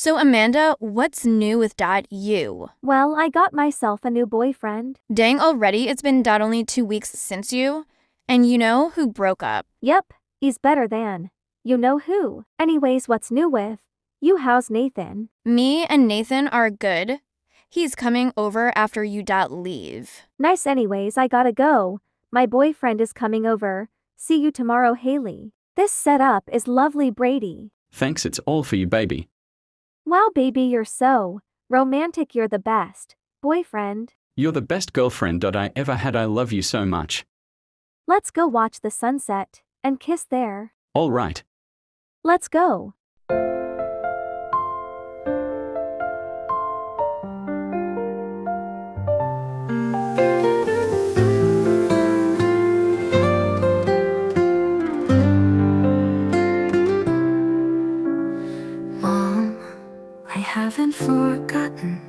So, Amanda, what's new with Dot You? Well, I got myself a new boyfriend. Dang, already it's been Dot only two weeks since you? And you know who broke up? Yep, he's better than. You know who. Anyways, what's new with? You how's Nathan? Me and Nathan are good. He's coming over after you dot leave. Nice anyways, I gotta go. My boyfriend is coming over. See you tomorrow, Haley. This setup is lovely, Brady. Thanks, it's all for you, baby. Wow, baby, you're so romantic. You're the best. Boyfriend. You're the best girlfriend that I ever had. I love you so much. Let's go watch the sunset and kiss there. All right. Let's go. I haven't forgotten